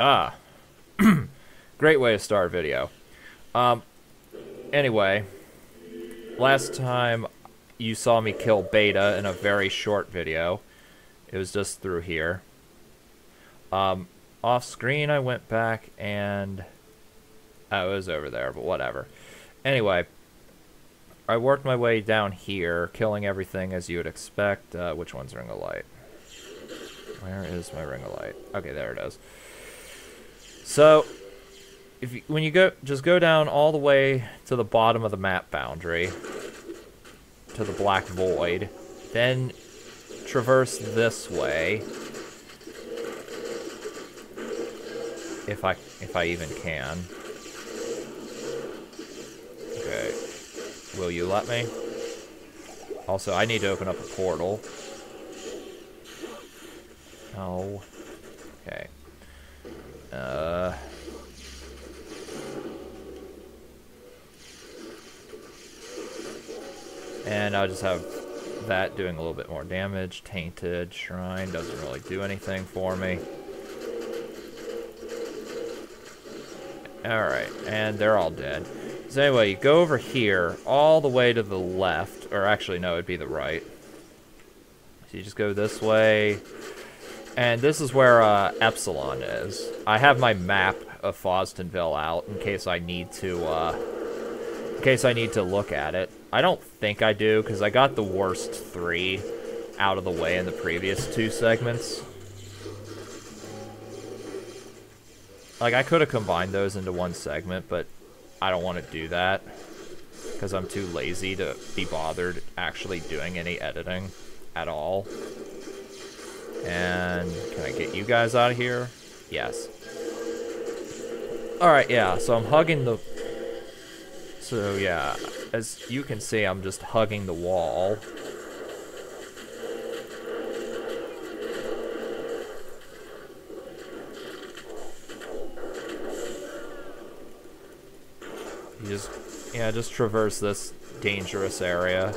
Ah. Great way to start a video. Um, anyway, last time you saw me kill Beta in a very short video. It was just through here. Um, off screen, I went back and oh, it was over there, but whatever. Anyway, I worked my way down here, killing everything as you would expect. Uh, which one's Ring of Light? Where is my Ring of Light? Okay, there it is. So, if you, when you go, just go down all the way to the bottom of the map boundary, to the Black Void, then traverse this way. If I, if I even can. Okay. Will you let me? Also, I need to open up a portal. No. Okay. Uh... And I'll just have that doing a little bit more damage. Tainted Shrine doesn't really do anything for me. Alright, and they're all dead. So anyway, you go over here, all the way to the left, or actually no, it'd be the right. So you just go this way, and this is where uh, Epsilon is. I have my map of Fauztinville out in case I need to, uh, in case I need to look at it. I don't think I do, because I got the worst three out of the way in the previous two segments. Like, I could have combined those into one segment, but I don't want to do that because I'm too lazy to be bothered actually doing any editing at all. And can I get you guys out of here? Yes. Alright, yeah, so I'm hugging the... So, yeah, as you can see, I'm just hugging the wall. You just, yeah, just traverse this dangerous area.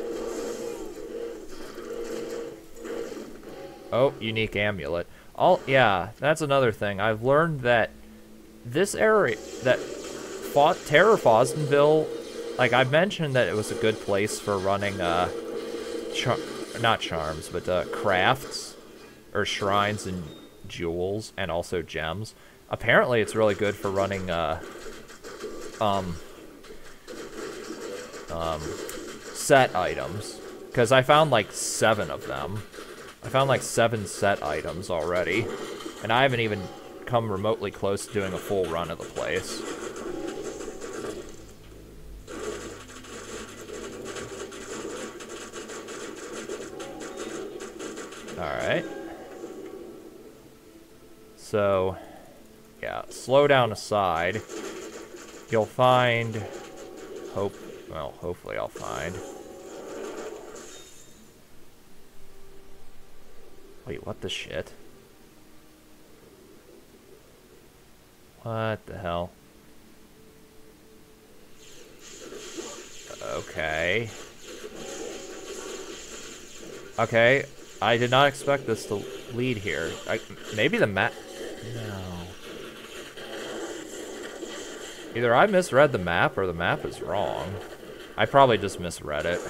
Oh, unique amulet. All, yeah, that's another thing. I've learned that this area, that fought Terror Fauztinville, like I mentioned that it was a good place for running, uh, char not charms, but uh, crafts or shrines and jewels and also gems. Apparently, it's really good for running, uh, um, um, set items. Because I found like seven of them. I found like seven set items already. And I haven't even come remotely close to doing a full run of the place. Alright. So, yeah, slow down aside. You'll find... Hope well, hopefully I'll find. Wait, what the shit? What the hell? Okay. Okay, I did not expect this to lead here. I, maybe the map... No. Either I misread the map or the map is wrong. I probably just misread it.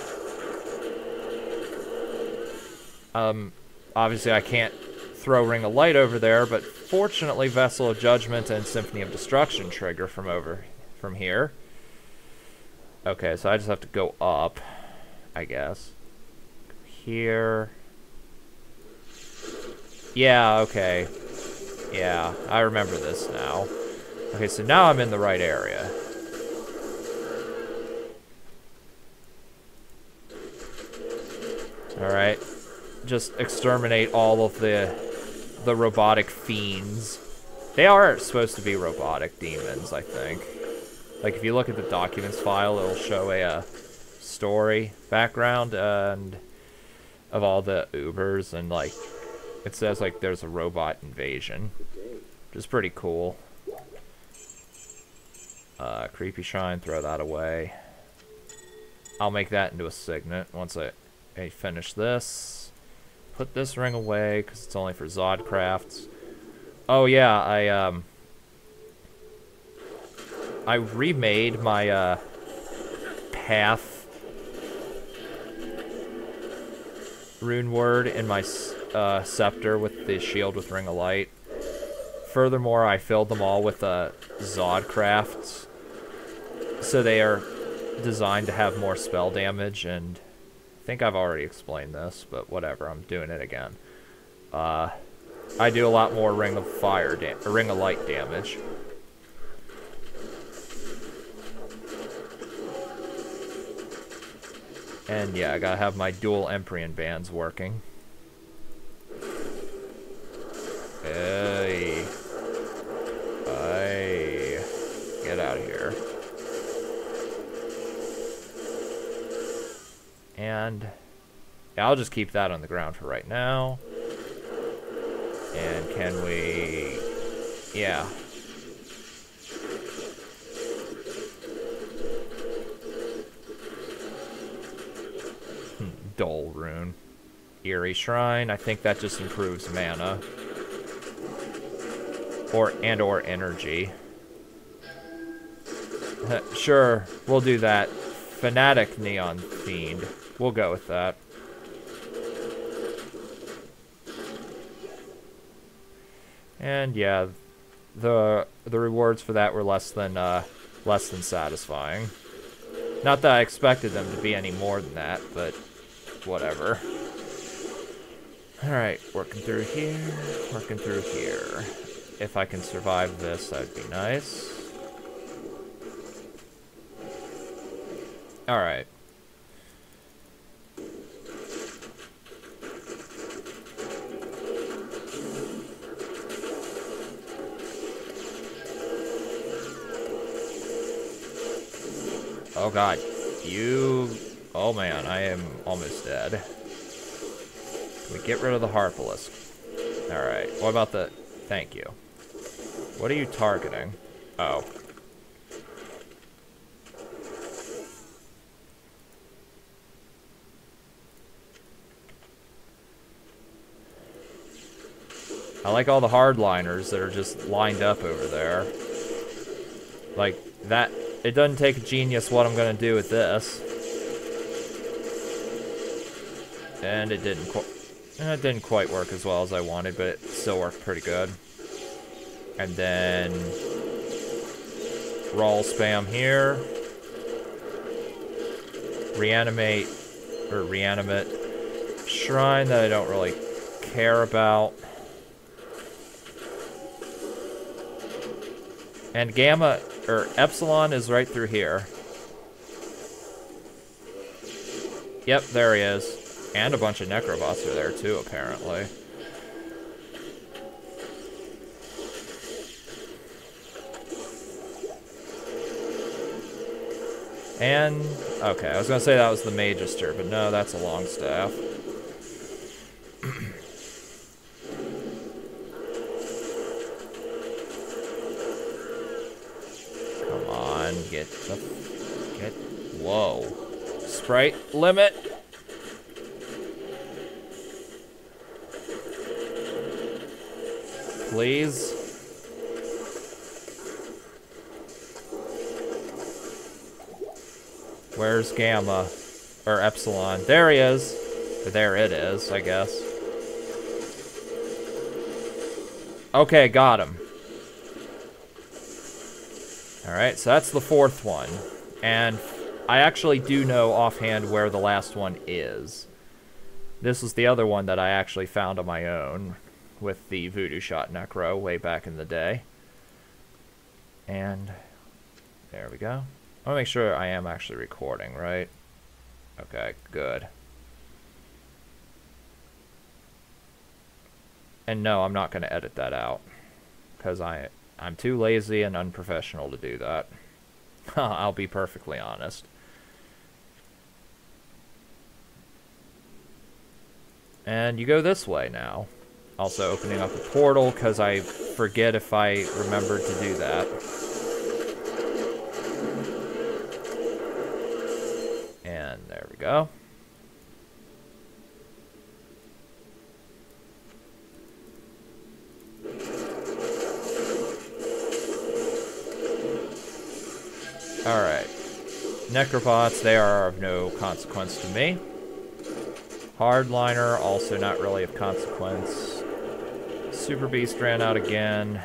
Um, obviously I can't throw Ring of Light over there, but fortunately Vessel of Judgment and Symphony of Destruction trigger from over from here. Okay, so I just have to go up, I guess. Here. Yeah, okay. Yeah, I remember this now. Okay, so now I'm in the right area. Alright. Just exterminate all of the the robotic fiends. They are supposed to be robotic demons, I think. Like, if you look at the documents file, it'll show a, uh, story background and of all the Ubers, and, like, it says, like, there's a robot invasion, which is pretty cool. Uh, creepy Shrine, throw that away. I'll make that into a signet once I Okay, finish this. Put this ring away, because it's only for Zod crafts. Oh yeah, I, um, I remade my uh, path rune word in my uh, scepter with the shield with ring of light. Furthermore, I filled them all with uh, Zod crafts, so they are designed to have more spell damage. And think I've already explained this, but whatever. I'm doing it again. Uh, I do a lot more ring of fire, ring of light damage. And yeah, I gotta have my dual Empyrean bands working. Hey. Hey. Get out of here. And I'll just keep that on the ground for right now. And can we... Yeah. Hmm, dull rune. Eerie Shrine, I think that just improves mana. Or, and or energy. sure, we'll do that. Fanatic Neon Fiend. We'll go with that. And yeah, the the rewards for that were less than uh, less than satisfying. Not that I expected them to be any more than that, but whatever. Alright, working through here, working through here. If I can survive this, that'd be nice. Alright. Oh god. You... Oh man, I am almost dead. Can we get rid of the Harpalisk? Alright, what about the... Thank you. What are you targeting? Oh. I like all the hardliners that are just lined up over there. Like, that it doesn't take a genius what I'm to do with this. And it didn't quite... It didn't quite work as well as I wanted, but it still worked pretty good. And then... Roll spam here. Reanimate... Or reanimate. Shrine that I don't really care about. And Gamma or Epsilon is right through here. Yep, there he is. And a bunch of Necrobots are there too, apparently. And, okay, I was gonna say that was the Magister, but no, that's a Longstaff. Get the... Get... Whoa. Sprite limit. Please. Where's Gamma? Or Epsilon? There he is. There it is, I guess. Okay, got him. Alright, so that's the fourth one. And I actually do know offhand where the last one is. This was the other one that I actually found on my own with the Voodoo Shot Necro way back in the day. And there we go. I want to make sure I am actually recording, right? Okay, good. And no, I'm not going to edit that out. Because I I'm too lazy and unprofessional to do that. I'll be perfectly honest. And you go this way now. Also opening up a portal because I forget if I remember to do that. And there we go. Alright. Necrobots, they are of no consequence to me. Hardliner, also not really of consequence. Super Beast ran out again.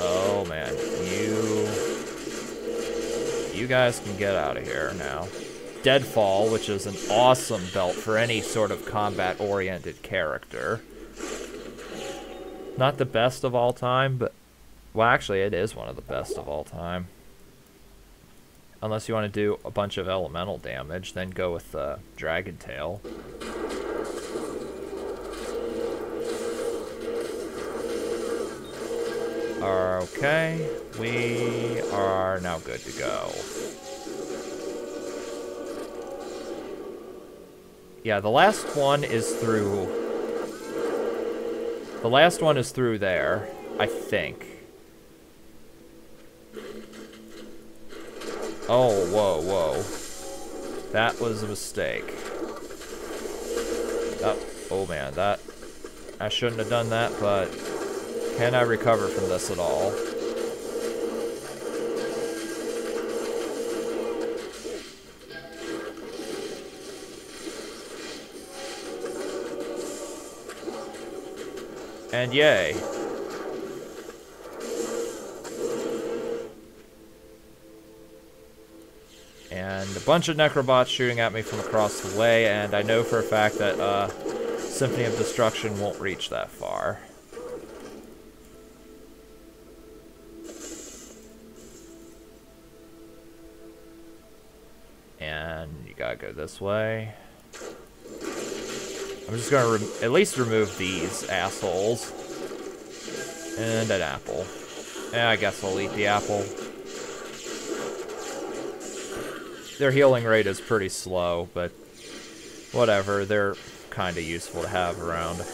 Oh man, you... You guys can get out of here now. Deadfall, which is an awesome belt for any sort of combat-oriented character. Not the best of all time, but... Well, actually, it is one of the best of all time. Unless you want to do a bunch of elemental damage, then go with uh, Dragon Tail. Okay, we are now good to go. Yeah, the last one is through... The last one is through there, I think. Oh, whoa, whoa. That was a mistake. Oh, oh man, that... I shouldn't have done that, but... Can I recover from this at all? And yay. And a bunch of Necrobots shooting at me from across the way, and I know for a fact that uh, Symphony of Destruction won't reach that far. And you gotta go this way. I'm just gonna at least remove these assholes. And an apple. Yeah, I guess I'll eat the apple. Their healing rate is pretty slow, but whatever. They're kind of useful to have around,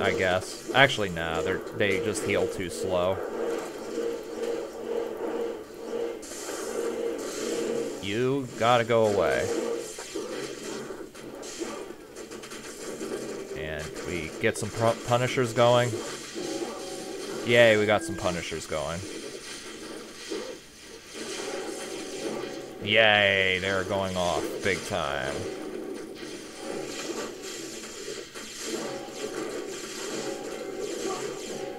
I guess. Actually, nah, they're they just heal too slow. You gotta go away. And we get some punishers going. Yay, we got some punishers going. Yay, they're going off big time.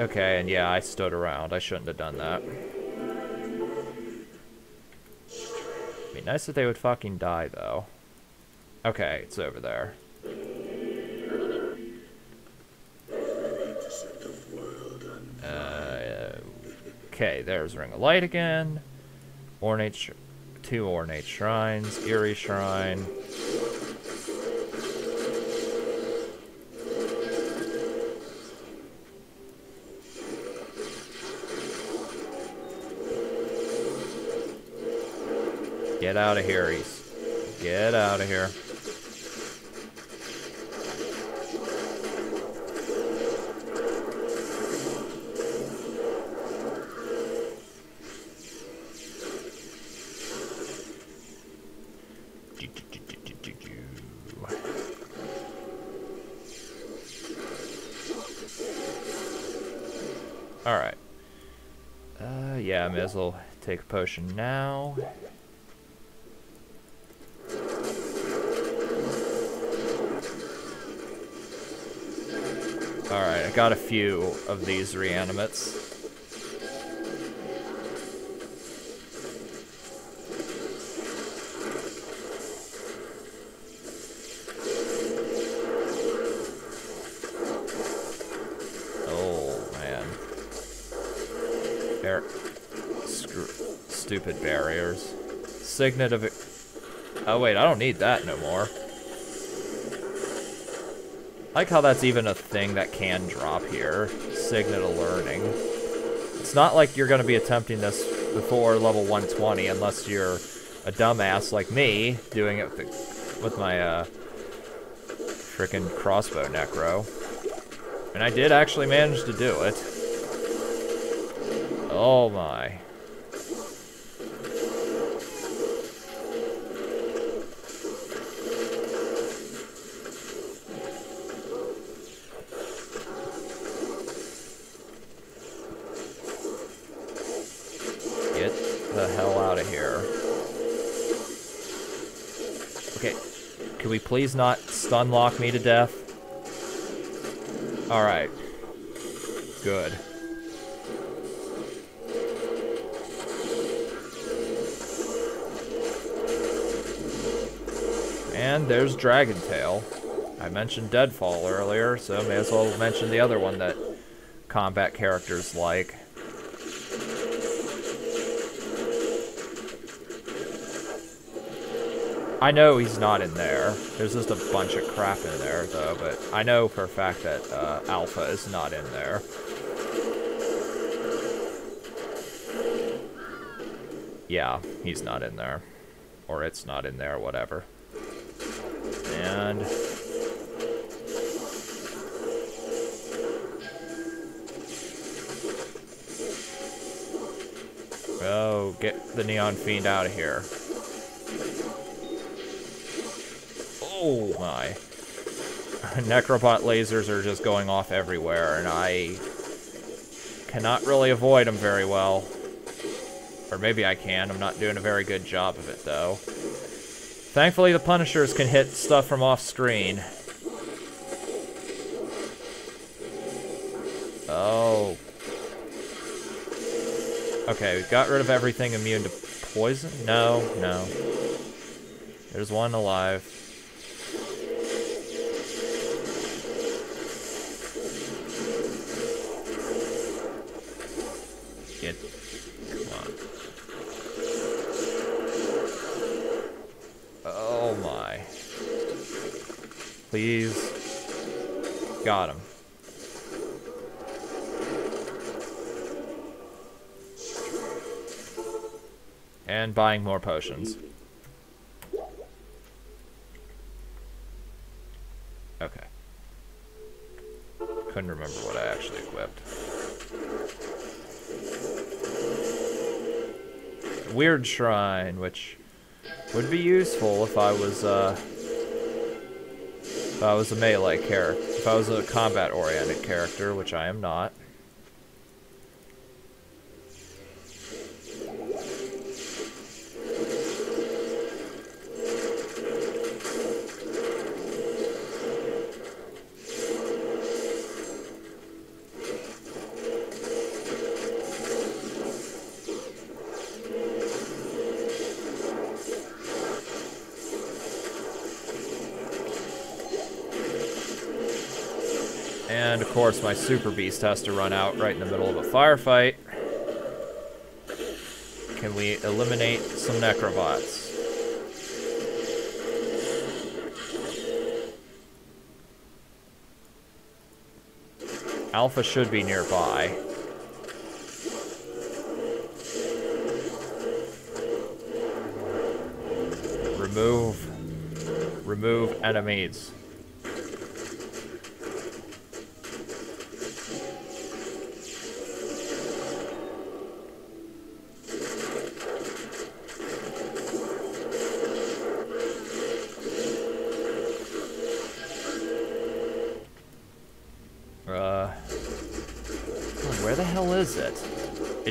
Okay, and yeah, I stood around. I shouldn't have done that. Be nice if they would fucking die, though. Okay, it's over there. Uh, okay, there's Ring of Light again. Ornate two ornate shrines, Eerie Shrine. Get out of here, East. Get out of here. As well take a potion now. Alright, I got a few of these reanimates. Stupid barriers. Signet of... Oh wait, I don't need that no more. I like how that's even a thing that can drop here. Signet of Learning. It's not like you're going to be attempting this before level 120 unless you're a dumbass like me doing it with, with my uh, freaking crossbow necro. And I did actually manage to do it. Oh my. Please not stun lock me to death? Alright. Good. And there's Dragon Tail. I mentioned Deadfall earlier, so may as well mention the other one that combat characters like. I know he's not in there. There's just a bunch of crap in there, though, but I know for a fact that uh, Alpha is not in there. Yeah, he's not in there. Or it's not in there, whatever. And... Oh, get the Neon Fiend out of here. Oh my. Necrobot lasers are just going off everywhere, and I cannot really avoid them very well. Or maybe I can. I'm not doing a very good job of it, though. Thankfully, the Punishers can hit stuff from off-screen. Oh. Okay, we got rid of everything immune to poison? No, no. There's one alive. Got him. And buying more potions. Okay. Couldn't remember what I actually equipped. Weird Shrine, which would be useful if I was, uh, if I was a melee character. If I was a combat-oriented character, which I am not. And of course my Super Beast has to run out right in the middle of a firefight. Can we eliminate some Necrobots? Alpha should be nearby. Remove. Remove enemies.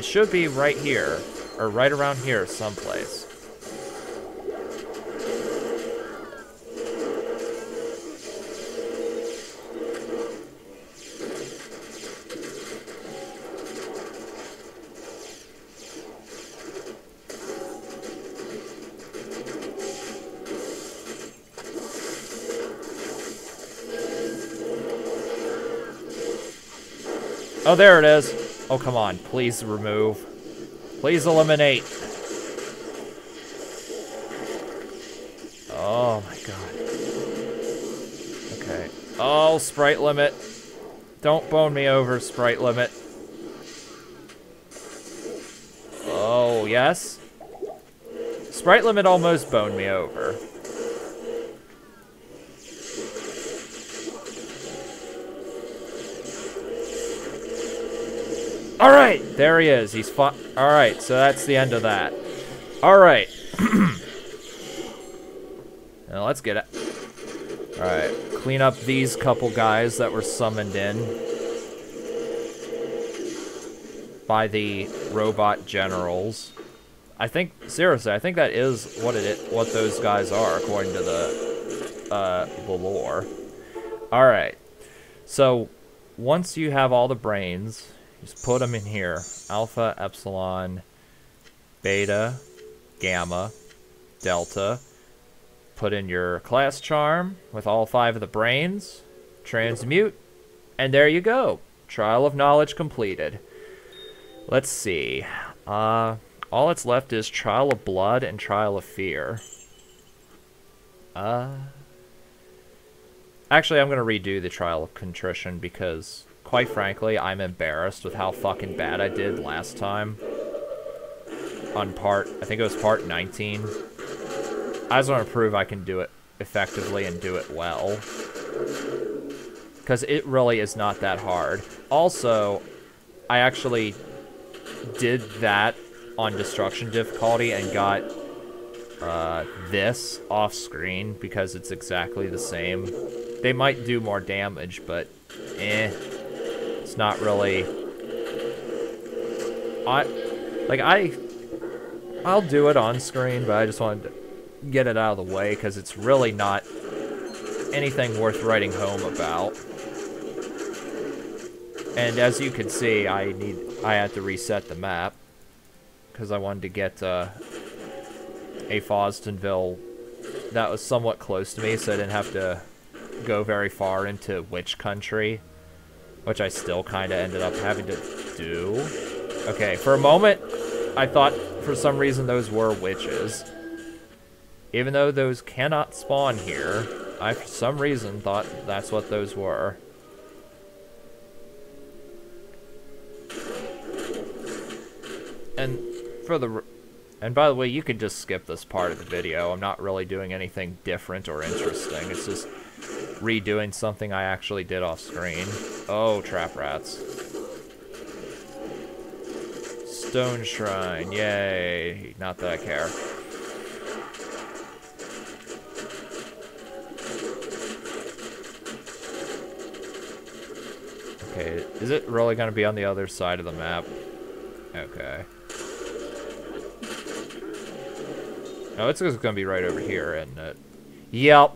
Should be right here, or right around here someplace. Oh, there it is. Oh, come on. Please remove. Please eliminate. Oh, my God. Okay. Oh, sprite limit. Don't bone me over, sprite limit. Oh, yes? Sprite limit almost boned me over. All right, there he is. He's. All right, so that's the end of that. All right. now let's get it. All right, clean up these couple guys that were summoned in by the robot generals. I think seriously, I think that is what it what those guys are according to the uh, the lore. All right, so once you have all the brains, just put them in here: alpha, epsilon, beta, gamma, delta. Put in your class charm with all five of the brains, transmute, and there you go. Trial of knowledge completed. Let's see. Uh, all that's left is Trial of Blood and Trial of Fear. Uh, actually, I'm going to redo the Trial of Contrition because, quite frankly, I'm embarrassed with how fucking bad I did last time. On part, I think it was part 19. I just want to prove I can do it effectively and do it well. Because it really is not that hard. Also, I actually did that on destruction difficulty and got uh, this off screen because it's exactly the same. They might do more damage, but eh. Not really... I... Like, I... I'll do it on screen, but I just wanted to get it out of the way because it's really not anything worth writing home about. And as you can see, I need I had to reset the map because I wanted to get uh, a Fauztinville that was somewhat close to me, so I didn't have to go very far into witch country, which I still kind of ended up having to do. Okay, for a moment, I thought for some reason those were witches. Even though those cannot spawn here, I for some reason thought that's what those were. And for the... And by the way, you can just skip this part of the video. I'm not really doing anything different or interesting. It's just redoing something I actually did off screen. Oh, trap rats. Stone Shrine, yay. Not that I care. Okay, is it really going to be on the other side of the map? Okay. Oh, it's going to be right over here, isn't it? Yep.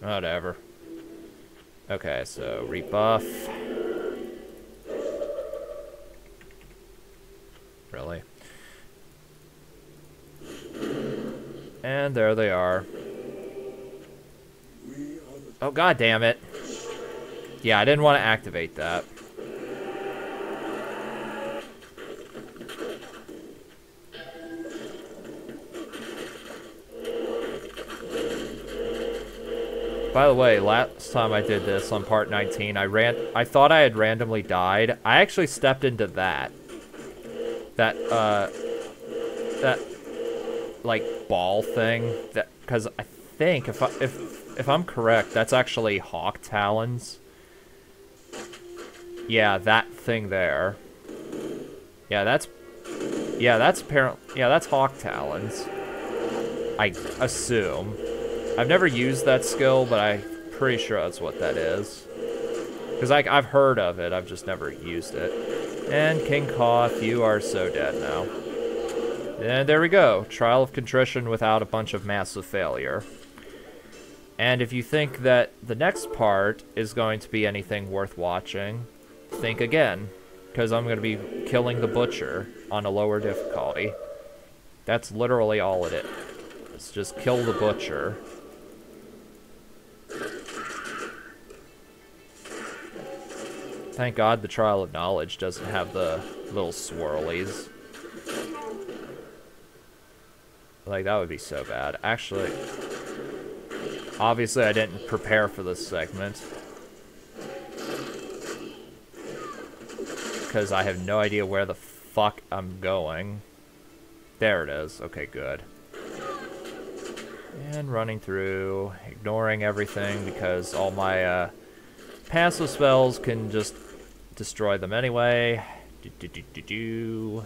Whatever. Okay, so rebuff. Really? And there they are. Oh, god damn it. Yeah, I didn't want to activate that. By the way, last time I did this on part 19, I ran I thought I had randomly died. I actually stepped into that. That uh that like ball thing that cuz I think if I, if if I'm correct, that's actually hawk talons. Yeah, that thing there. Yeah, that's Yeah, that's apparently, Yeah, that's hawk talons. I assume. I've never used that skill, but I'm pretty sure that's what that is. Because I've heard of it, I've just never used it. And King Koth, you are so dead now. And there we go. Trial of Contrition without a bunch of massive failure. And if you think that the next part is going to be anything worth watching, think again. Because I'm going to be killing the Butcher on a lower difficulty. That's literally all it is. It's just kill the Butcher. Thank God the Trial of Knowledge doesn't have the little swirlies. Like, that would be so bad. Actually, obviously I didn't prepare for this segment. Because I have no idea where the fuck I'm going. There it is. Okay, good. And running through, ignoring everything because all my uh, passive spells can just destroy them anyway. Do do do do do.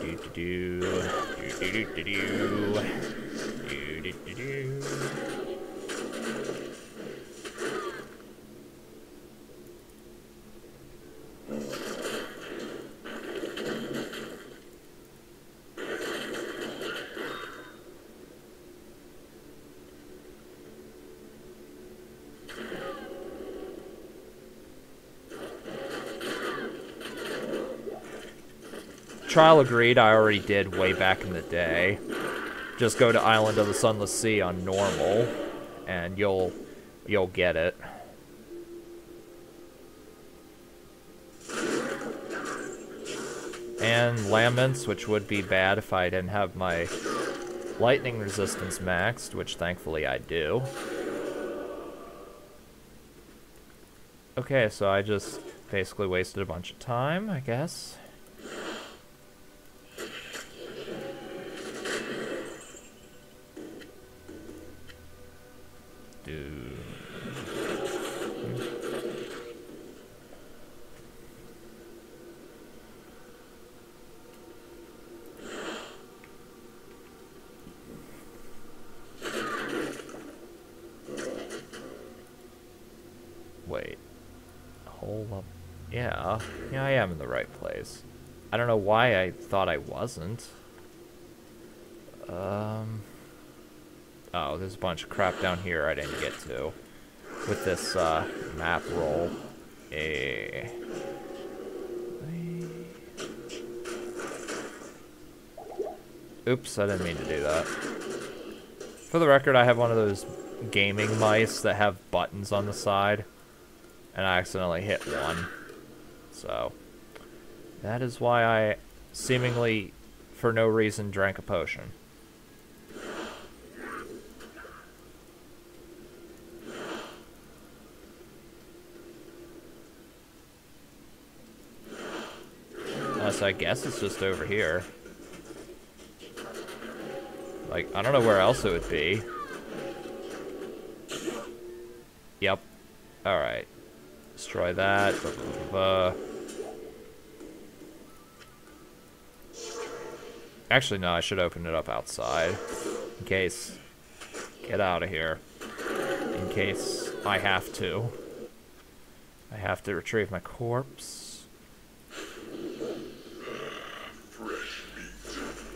Do do do. Do do do do do do do. Trial Agreed I already did way back in the day. Just go to Island of the Sunless Sea on normal, and you'll you'll get it. And Laments, which would be bad if I didn't have my lightning resistance maxed, which thankfully I do. Okay, so I just basically wasted a bunch of time, I guess. Dude. Wait. Hold up. Yeah. Yeah, I am in the right place. I don't know why I thought I wasn't. Um... Oh, there's a bunch of crap down here I didn't get to. With this, uh, map roll. Eh... Oops, I didn't mean to do that. For the record, I have one of those gaming mice that have buttons on the side. And I accidentally hit one. So, that is why I seemingly, for no reason, drank a potion. So I guess it's just over here. Like, I don't know where else it would be. Yep. Alright. Destroy that. Blah, blah, Actually, no, I should open it up outside. In case... Get out of here. In case I have to. I have to retrieve my corpse.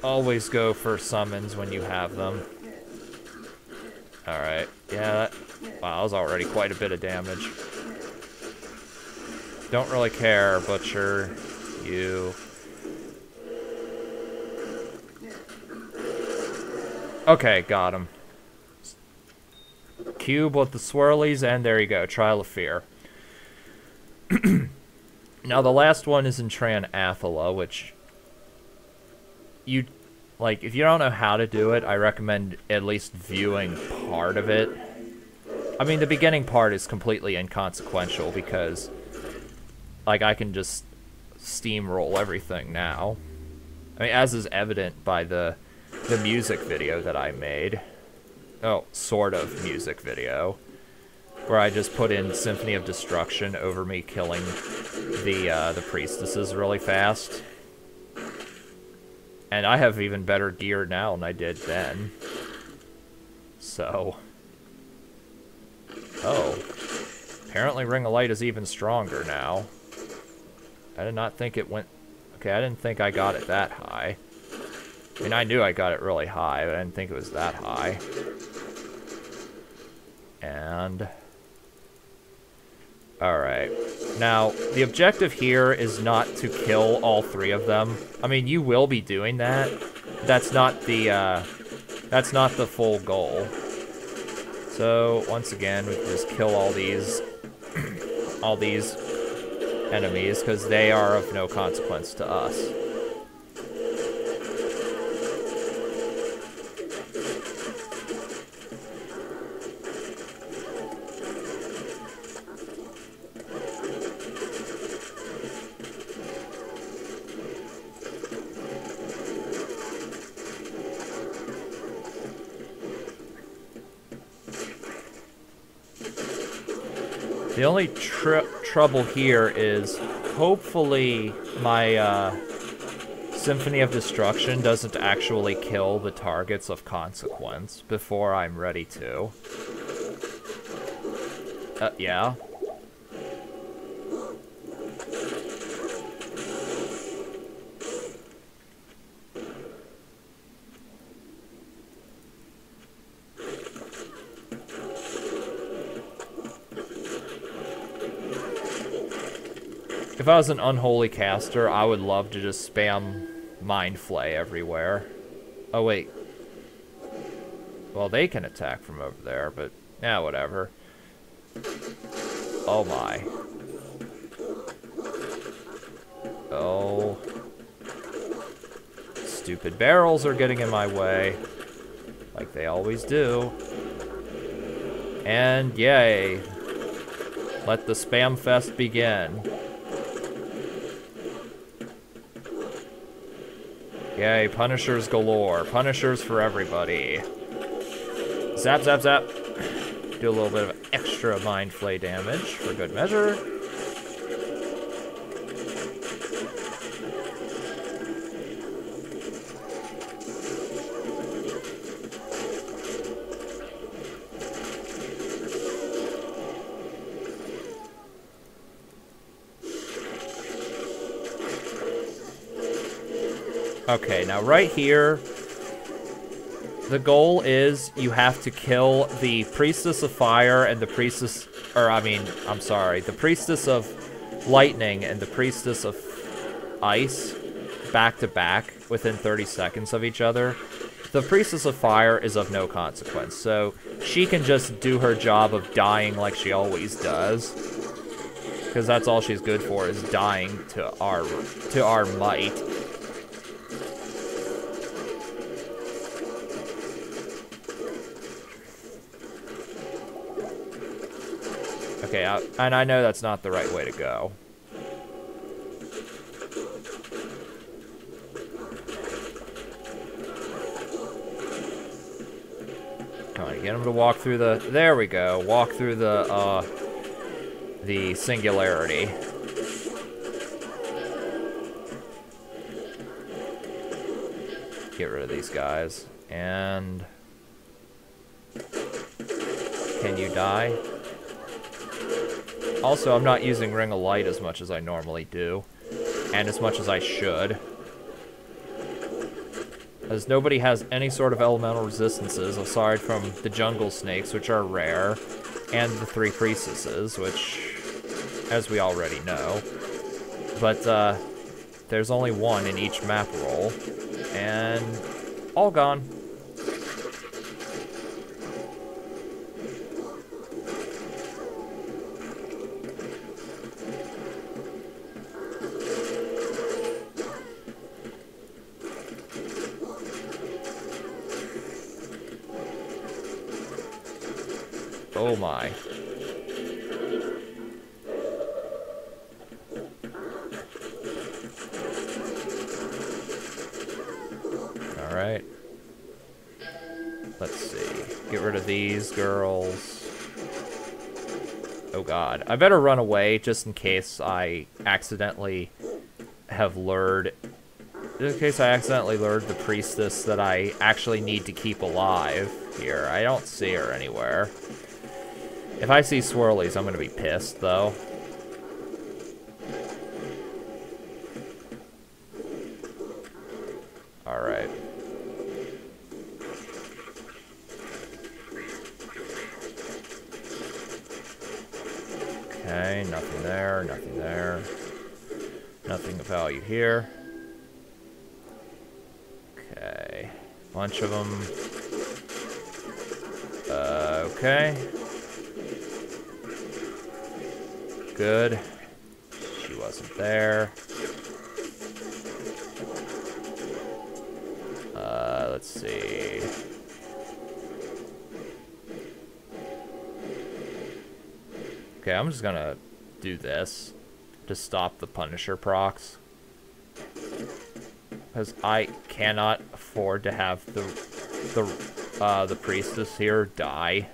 Always go for summons when you have them. Alright. Yeah, that, wow, that was already quite a bit of damage. Don't really care, Butcher. You. Okay, got him. Cube with the swirlies, and there you go, Trial of Fear. now, the last one is in Tran Athulua, which you like if you don't know how to do it, I recommend at least viewing part of it. I mean, the beginning part is completely inconsequential because like I can just steamroll everything now. I mean, as is evident by the the music video that I made. Oh, sort of music video. Where I just put in Symphony of Destruction over me killing the uh, the priestesses really fast. And I have even better gear now than I did then. So. Oh. Apparently Ring of Light is even stronger now. I did not think it went... Okay, I didn't think I got it that high. I mean, I knew I got it really high, but I didn't think it was that high. And... Alright. Now, the objective here is not to kill all three of them. I mean, you will be doing that. That's not the, uh... That's not the full goal. So, once again, we can just kill all these... all these enemies, because they are of no consequence to us. The only tr trouble here is hopefully my uh, Symphony of Destruction doesn't actually kill the targets of consequence before I'm ready to. Uh, yeah. If I was an unholy caster, I would love to just spam mind flay everywhere. Oh, wait. Well, they can attack from over there, but yeah, whatever. Oh my. Oh. Stupid barrels are getting in my way. Like they always do. And yay. Let the spam fest begin. Yay, Punishers galore. Punishers for everybody. Zap, zap, zap. Do a little bit of extra Mind Flay damage for good measure. Okay, now right here, the goal is you have to kill the Priestess of Fire and the Priestess, or I mean, I'm sorry, the Priestess of Lightning and the Priestess of Ice back to back within 30 seconds of each other. The Priestess of Fire is of no consequence, so she can just do her job of dying like she always does. Because that's all she's good for, is dying to our to our might. Okay, I, and I know that's not the right way to go. Come on, get him to walk through the... There we go. Walk through the, uh... The singularity. Get rid of these guys. And... Can you die? Also, I'm not using Ring of Light as much as I normally do. And as much as I should. As nobody has any sort of elemental resistances, aside from the jungle snakes, which are rare, and the three priestesses, which, as we already know. But, uh, there's only one in each map roll, and all gone. Oh my. Alright. Let's see. Get rid of these girls. Oh god. I better run away just in case I accidentally have lured... In case I accidentally lured the priestess that I actually need to keep alive here. I don't see her anywhere. If I see swirlies, I'm gonna be pissed, though. Alright. Okay, nothing there, nothing there. Nothing of value here. Okay. Bunch of them. Uh, okay. Good. She wasn't there. Uh, let's see. Okay, I'm just gonna do this to stop the Punisher procs. Because I cannot afford to have the the uh, the priestess here die.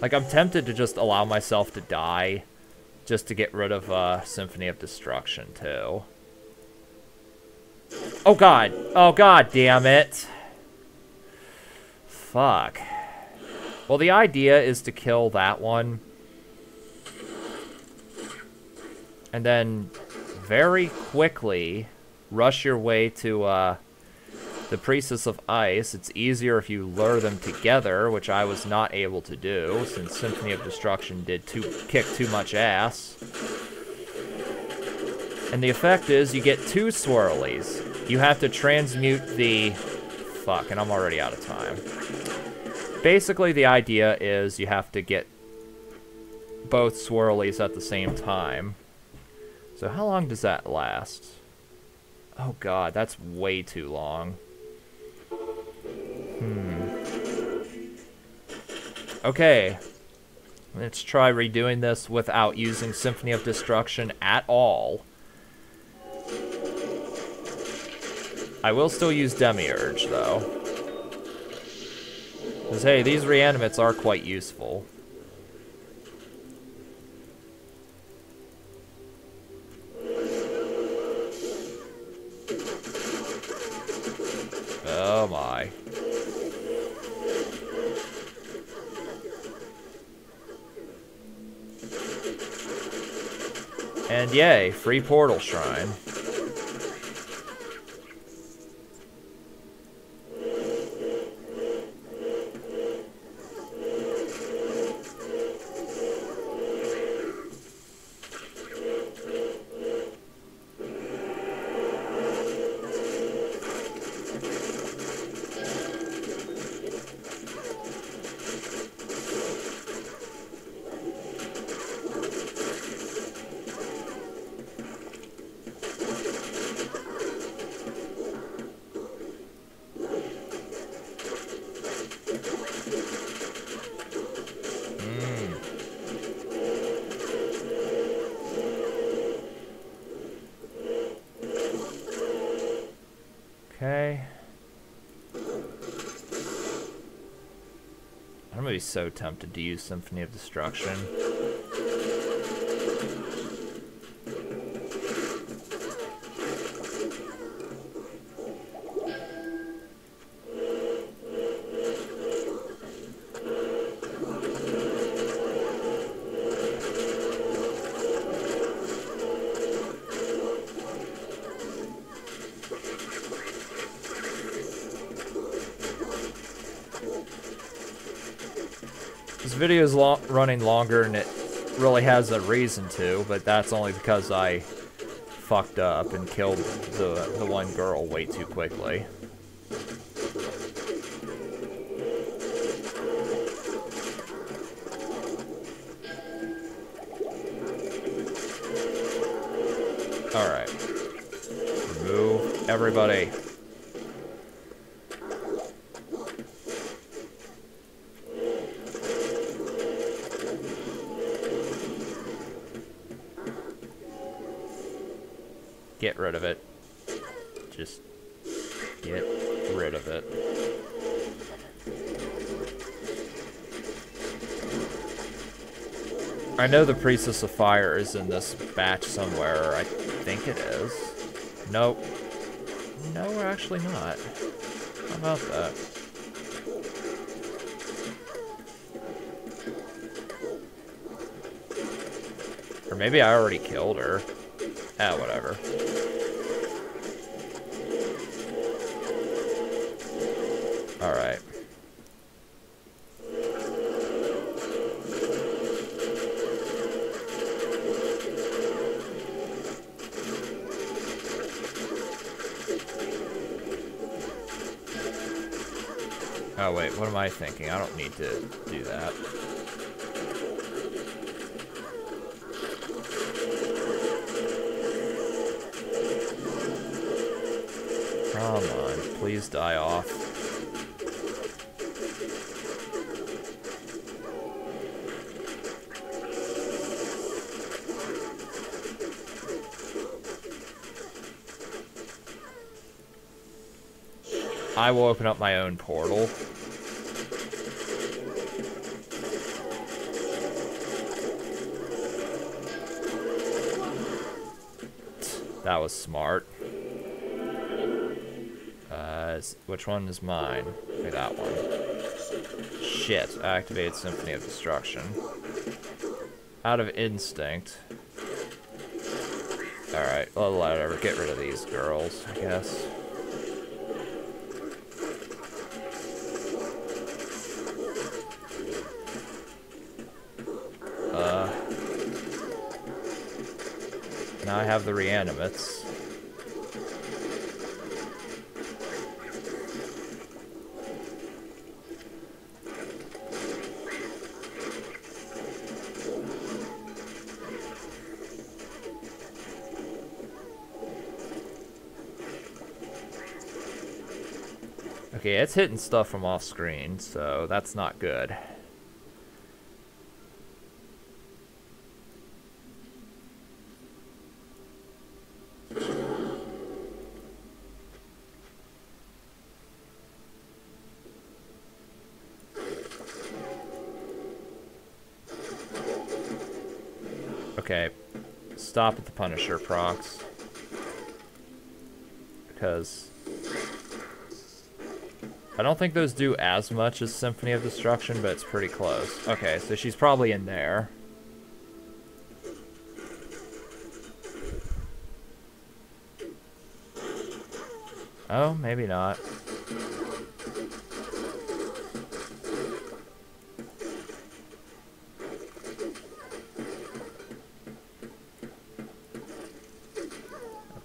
Like I'm tempted to just allow myself to die, just to get rid of uh, Symphony of Destruction too. Oh god! Oh god, damn it! Fuck. Well, the idea is to kill that one. And then very quickly rush your way to uh, the Priestess of Ice. It's easier if you lure them together, which I was not able to do, since Symphony of Destruction did too kick too much ass. And the effect is you get two swirlies. You have to transmute the... Fuck, and I'm already out of time. Basically, the idea is you have to get both swirlies at the same time. So how long does that last? Oh god, that's way too long. Hmm. Okay. Let's try redoing this without using Symphony of Destruction at all. I will still use Demiurge, though. Because, hey, these reanimates are quite useful. And yay, free portal shrine. I'm gonna be so tempted to use Symphony of Destruction. Lo running longer and it really has a reason to, but that's only because I fucked up and killed the, the one girl way too quickly. Alright. Remove everybody. Know the Priestess of Fire is in this batch somewhere. I think it is. Nope. No, we're actually not. How about that? Or maybe I already killed her. Ah, whatever. Alright. Oh wait, what am I thinking? I don't need to do that. Come on, please die off. I will open up my own portal. That was smart. Uh, which one is mine? Okay, that one. Shit, I activated Symphony of Destruction. Out of instinct. Alright, well, whatever. Get rid of these girls, I guess. Have the reanimates. Okay, it's hitting stuff from off screen, so that's not good. Okay, stop at the Punisher procs. Because I don't think those do as much as Symphony of Destruction, but it's pretty close. Okay, so she's probably in there. Oh, maybe not.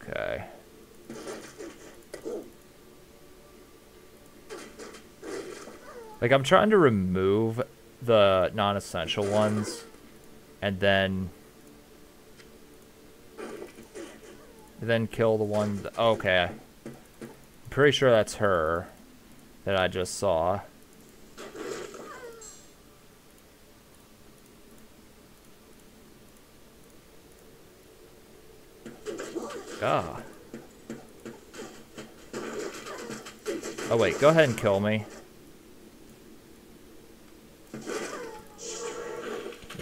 Okay. Like, I'm trying to remove the non-essential ones, and then... Then kill the one... Okay. I'm pretty sure that's her that I just saw. Ah. Oh wait, go ahead and kill me.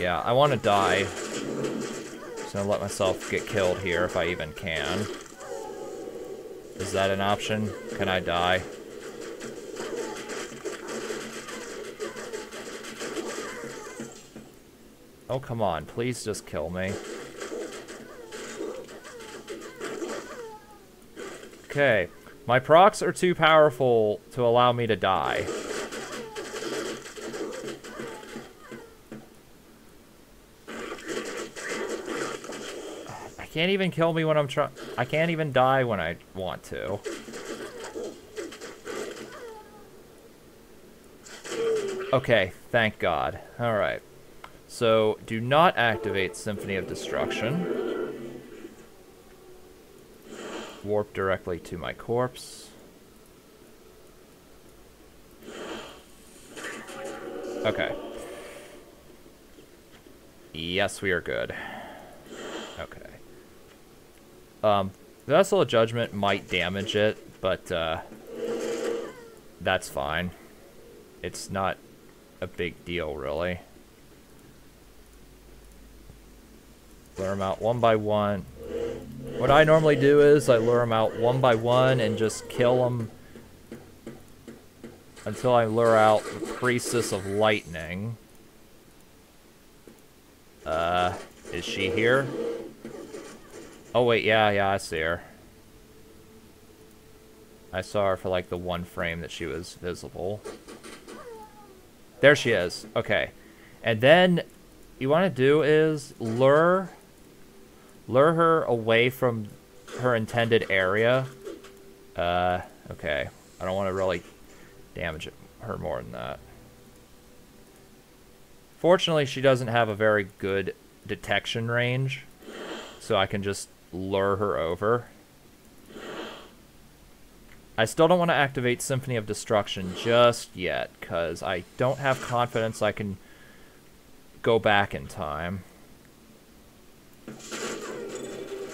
Yeah, I want to die. Just gonna let myself get killed here if I even can. Is that an option? Can I die? Oh, come on. Please just kill me. Okay. My procs are too powerful to allow me to die. Can't even kill me when I'm trying... I can't even die when I want to. Okay, thank God. Alright. So, do not activate Symphony of Destruction. Warp directly to my corpse. Okay. Yes, we are good. Um, Vessel of Judgment might damage it, but, uh, that's fine. It's not a big deal, really. Lure them out one by one. What I normally do is I lure them out one by one and just kill them until I lure out the Priestess of Lightning. Uh, is she here? Oh wait, yeah, yeah, I see her. I saw her for like the one frame that she was visible. There she is. Okay. And then you want to do is lure lure her away from her intended area. Uh, okay. I don't want to really damage her more than that. Fortunately, she doesn't have a very good detection range, so I can just lure her over. I still don't want to activate Symphony of Destruction just yet, because I don't have confidence I can go back in time.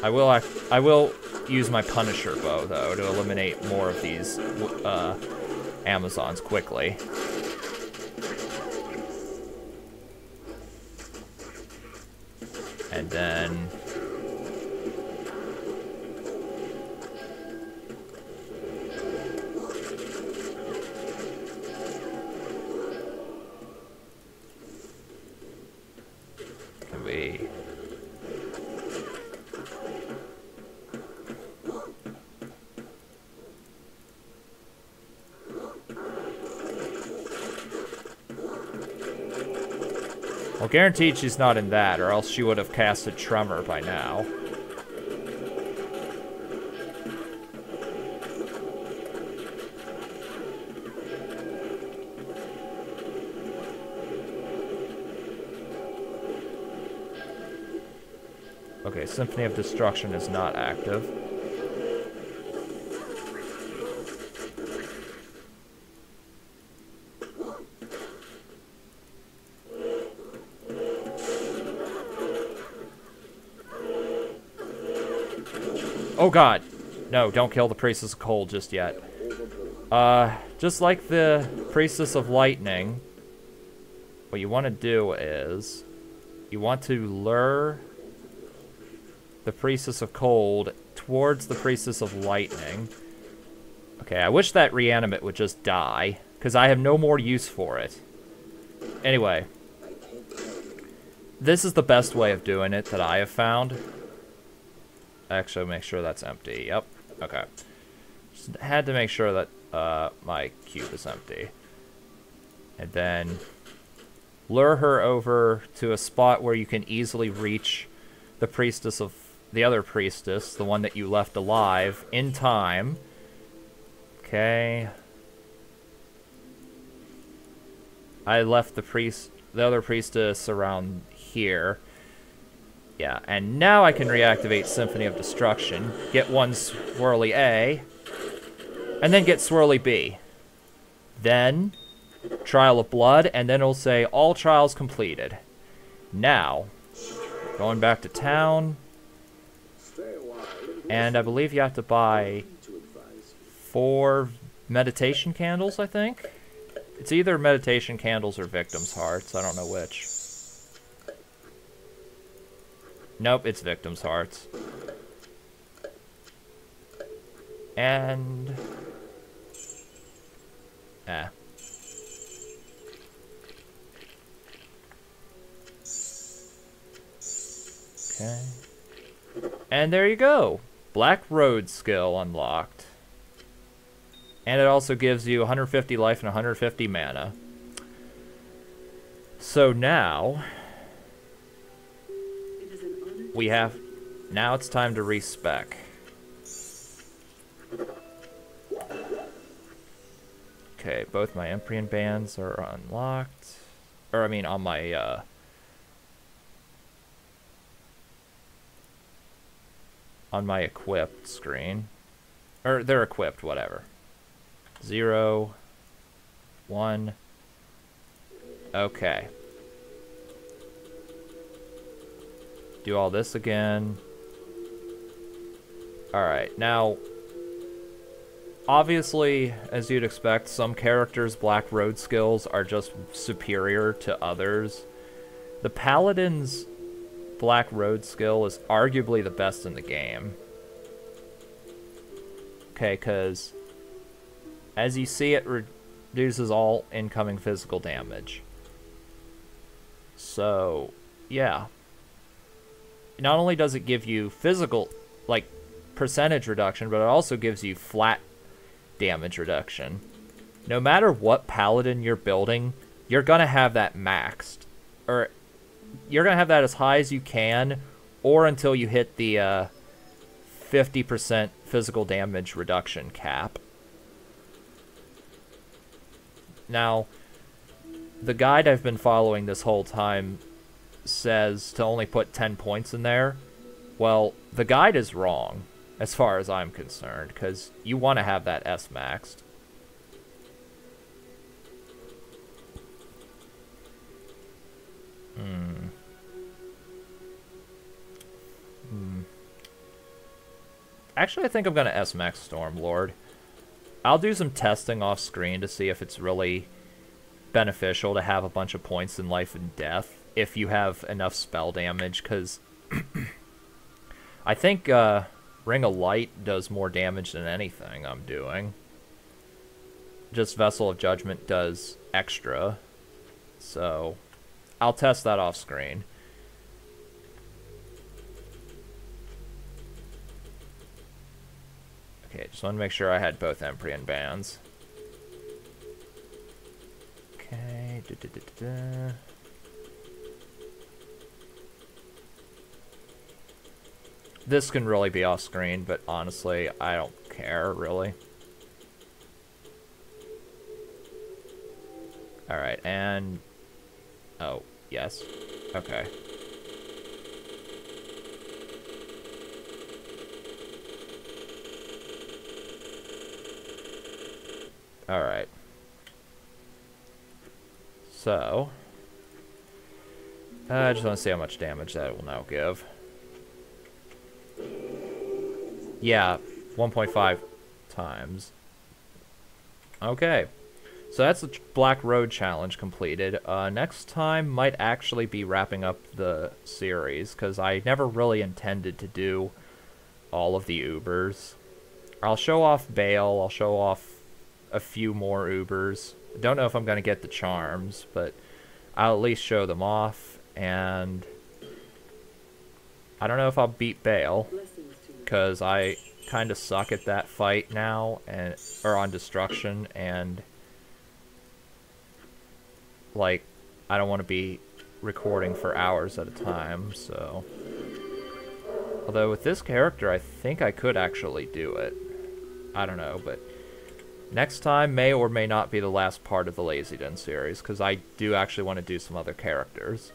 I will I will use my Punisher bow, though, to eliminate more of these uh, Amazons quickly. And then... Well, guaranteed she's not in that, or else she would have casted Tremor by now. Okay, Symphony of Destruction is not active. Oh god. No, don't kill the Priestess of Cold just yet. Uh, just like the Priestess of Lightning, what you want to do is you want to lure the Priestess of Cold towards the Priestess of Lightning. Okay, I wish that reanimate would just die, because I have no more use for it. Anyway, this is the best way of doing it that I have found. Actually, make sure that's empty. Yep. Okay. Just had to make sure that uh, my cube is empty. And then lure her over to a spot where you can easily reach the priestess of the other priestess, the one that you left alive, in time. Okay. I left the priest, the other priestess around here. Yeah, and now I can reactivate Symphony of Destruction, get one Swirly A, and then get Swirly B. Then, Trial of Blood, and then it'll say, all trials completed. Now, going back to town, and I believe you have to buy four meditation candles, I think? It's either meditation candles or victim's hearts, I don't know which. Nope, it's victim's hearts. And... Ah. Okay. And there you go. Black Road skill unlocked. And it also gives you 150 life and 150 mana. So now, we have... Now it's time to respec. Okay, both my Emprian bands are unlocked. Or, I mean, on my, uh... On my equipped screen. Or, they're equipped, whatever. Zero. One. Okay. Do all this again. Alright, now, obviously, as you'd expect, some characters' Black Road skills are just superior to others. The Paladin's Black Road skill is arguably the best in the game. Okay, because as you see, it reduces all incoming physical damage. So, yeah not only does it give you physical, like, percentage reduction, but it also gives you flat damage reduction. No matter what paladin you're building, you're going to have that maxed. Or, you're going to have that as high as you can, or until you hit the 50% uh, physical damage reduction cap. Now, the guide I've been following this whole time says to only put 10 points in there, well, the guide is wrong, as far as I'm concerned, because you want to have that S maxed. Hmm. Hmm. Actually, I think I'm going to S-Max Stormlord. I'll do some testing off screen to see if it's really beneficial to have a bunch of points in life and death if you have enough spell damage, because I think uh, Ring of Light does more damage than anything I'm doing. Just Vessel of Judgment does extra, so I'll test that off screen. Okay, just want to make sure I had both Emprian bands. Okay, da -da -da This can really be off screen, but honestly, I don't care, really. Alright, and... Oh, yes. Okay. Alright. So... I just want to see how much damage that will now give. Yeah, 1.5 times. Okay. So that's the Black Road challenge completed. Uh, next time might actually be wrapping up the series, because I never really intended to do all of the Ubers. I'll show off Bayle, I'll show off a few more Ubers. Don't know if I'm going to get the charms, but I'll at least show them off, and I don't know if I'll beat Bayle, because I kind of suck at that fight now, and or on Destruction, and like, I don't want to be recording for hours at a time, so... Although with this character, I think I could actually do it. I don't know, but... Next time may or may not be the last part of the Lazydin series, because I do actually want to do some other characters.